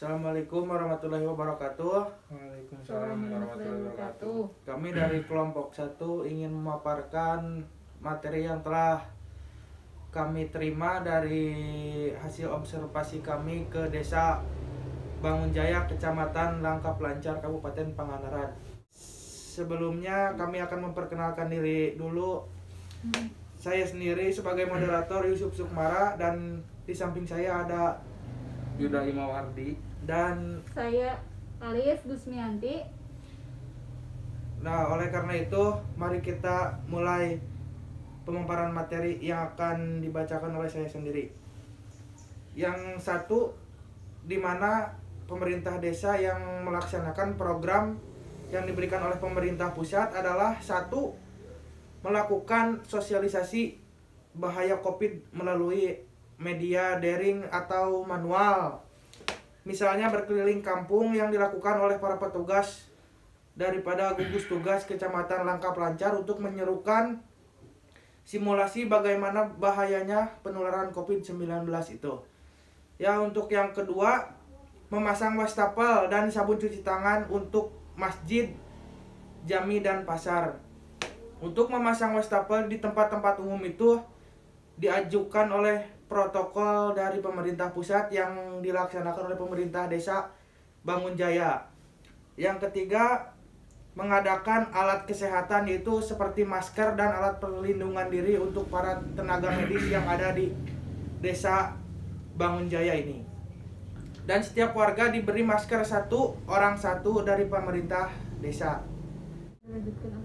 Assalamualaikum warahmatullahi wabarakatuh. Waalaikumsalam warahmatullahi wabarakatuh. Kami dari kelompok 1 ingin memaparkan materi yang telah kami terima dari hasil observasi kami ke desa Bangun Jaya, Kecamatan Langkap Lancar, Kabupaten Pangandaran. Sebelumnya kami akan memperkenalkan diri dulu. Saya sendiri sebagai moderator Yusuf Sukmara dan di samping saya ada Yuda Imawardi. dan Saya Alis Gusmianti. Nah, oleh karena itu, mari kita mulai pemaparan materi yang akan dibacakan oleh saya sendiri. Yang satu, di mana pemerintah desa yang melaksanakan program yang diberikan oleh pemerintah pusat adalah satu, melakukan sosialisasi bahaya COVID melalui media daring atau manual. Misalnya berkeliling kampung yang dilakukan oleh para petugas daripada gugus tugas Kecamatan Langkap Lancar untuk menyerukan simulasi bagaimana bahayanya penularan COVID-19 itu. Ya, untuk yang kedua, memasang wastafel dan sabun cuci tangan untuk masjid, jami dan pasar. Untuk memasang wastafel di tempat-tempat umum itu diajukan oleh protokol dari pemerintah pusat yang dilaksanakan oleh pemerintah desa Bangun Jaya. Yang ketiga, mengadakan alat kesehatan yaitu seperti masker dan alat perlindungan diri untuk para tenaga medis yang ada di desa Bangun Jaya ini. Dan setiap warga diberi masker satu orang satu dari pemerintah desa.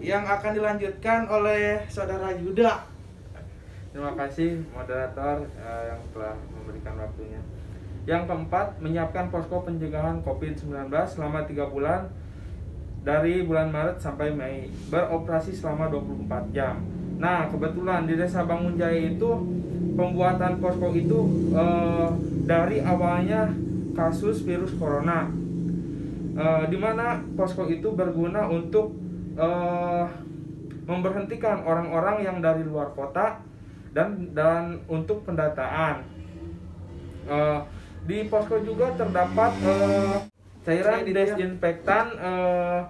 Yang akan dilanjutkan oleh saudara Yuda. Terima kasih moderator eh, yang telah memberikan waktunya. Yang keempat, menyiapkan posko pencegahan COVID-19 selama 3 bulan dari bulan Maret sampai Mei, beroperasi selama 24 jam. Nah, kebetulan di Desa Bangun Jaya itu pembuatan posko itu eh, dari awalnya kasus virus corona. Eh, di mana posko itu berguna untuk eh, memberhentikan orang-orang yang dari luar kota dan dan untuk pendataan Eh, di posko juga terdapat eh, cairan desinfektan eh,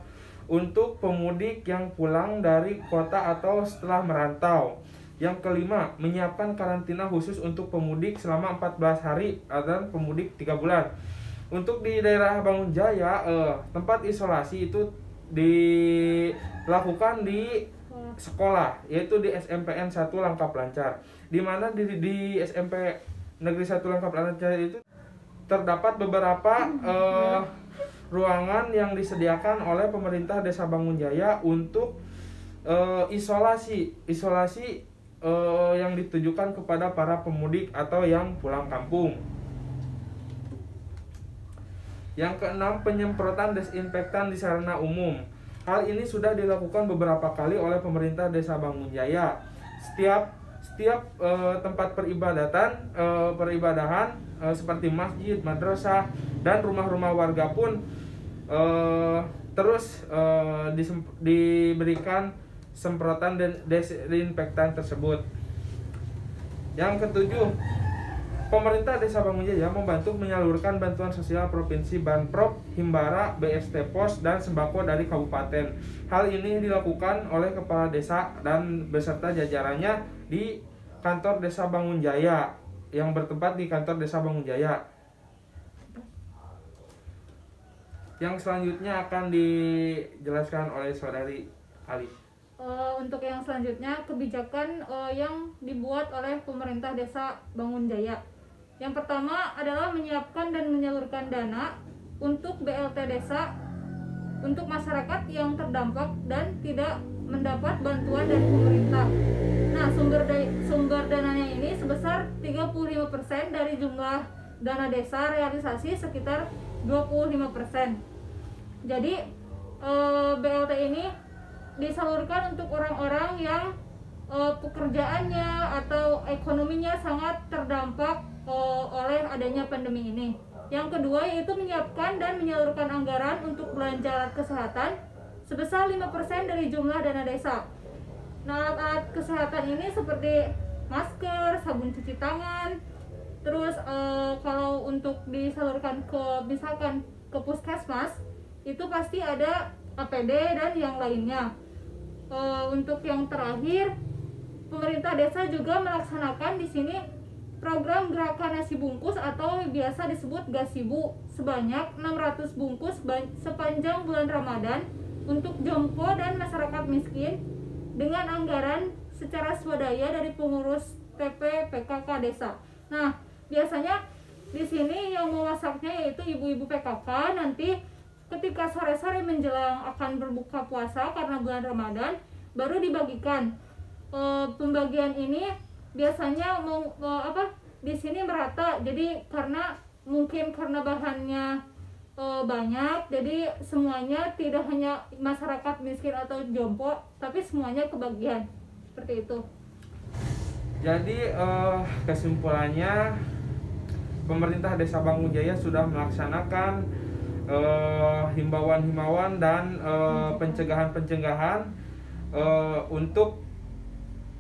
untuk pemudik yang pulang dari kota atau setelah merantau. Yang kelima, menyiapkan karantina khusus untuk pemudik selama 14 hari dan pemudik 3 bulan. Untuk di daerah Bangun Jaya, eh, tempat isolasi itu dilakukan di sekolah yaitu di SMPN 1 Langkap Lancar di mana di, di SMP Negeri 1 Langkap Lancar itu terdapat beberapa eh, ruangan yang disediakan oleh pemerintah Desa Bangun Jaya untuk eh, isolasi isolasi eh, yang ditujukan kepada para pemudik atau yang pulang kampung. Yang keenam, penyemprotan desinfektan di sarana umum. Hal ini sudah dilakukan beberapa kali oleh pemerintah Desa Bangun Jaya. Setiap setiap eh, tempat peribadatan, eh, peribadahan eh, seperti masjid, madrasah, dan rumah-rumah warga pun eh, terus eh, disem- diberikan semprotan dan desinfektan tersebut. Yang ketujuh, Pemerintah Desa Bangun Jaya membantu menyalurkan bantuan sosial provinsi Banprop, Himbara, BST Pos, dan sembako dari kabupaten. Hal ini dilakukan oleh kepala desa dan beserta jajarannya di kantor Desa Bangun Jaya yang bertempat di kantor Desa Bangun Jaya. Yang selanjutnya akan dijelaskan oleh saudari Ali. Eh, untuk yang selanjutnya kebijakan eh, yang dibuat oleh pemerintah desa Bangun Jaya. Yang pertama adalah menyiapkan dan menyalurkan dana untuk BLT desa untuk masyarakat yang terdampak dan tidak mendapat bantuan dari pemerintah. Nah, sumber da- sumber dananya ini sebesar 35% dari jumlah dana desa realisasi sekitar 25%. Jadi eh, BLT ini disalurkan untuk orang-orang yang eh, pekerjaannya atau ekonominya sangat terdampak eh, oleh adanya pandemi ini. Yang kedua yaitu menyiapkan dan menyalurkan anggaran untuk belanja alat kesehatan sebesar 5% dari jumlah dana desa. Nah, alat-alat kesehatan ini seperti masker, sabun cuci tangan, terus eh, kalau untuk disalurkan ke misalkan ke puskesmas itu pasti ada APD dan yang lainnya Eh, untuk yang terakhir pemerintah desa juga melaksanakan di sini program gerakan nasi bungkus atau biasa disebut gasibu sebanyak 600 bungkus sepanjang bulan Ramadan untuk jompo dan masyarakat miskin dengan anggaran secara swadaya dari pengurus TP PKK desa. Nah, biasanya di sini yang memasaknya yaitu ibu-ibu PKK nanti ketika sore-sore menjelang akan berbuka puasa karena bulan Ramadan baru dibagikan. Eh, pembagian ini biasanya mau apa di sini merata. Jadi karena mungkin karena bahannya eh, banyak jadi semuanya tidak hanya masyarakat miskin atau jompo tapi semuanya kebagian. Seperti itu. Jadi eh, kesimpulannya pemerintah Desa Bangun Jaya sudah melaksanakan eh, himbauan-himbauan dan pencegahan-pencegahan eh, untuk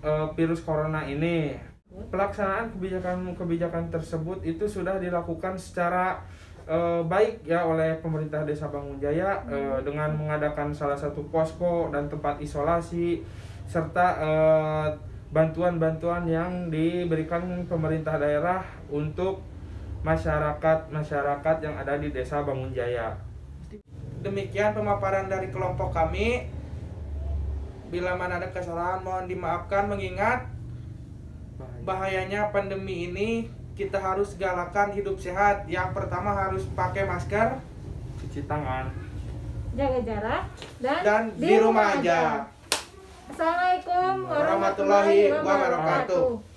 eh, virus corona ini. Pelaksanaan kebijakan-kebijakan tersebut itu sudah dilakukan secara eh, baik ya oleh pemerintah Desa Bangun Jaya eh, dengan mengadakan salah satu posko dan tempat isolasi serta eh, bantuan-bantuan yang diberikan pemerintah daerah untuk masyarakat-masyarakat yang ada di Desa Bangun Jaya. Demikian pemaparan dari kelompok kami. Bila mana ada kesalahan mohon dimaafkan mengingat bahayanya pandemi ini kita harus galakan hidup sehat. Yang pertama harus pakai masker Cuci tangan. jaga jarak dan, dan di rumah aja. Assalamualaikum warahmatullahi Warahmatullahi wabarakatuh. wabarakatuh.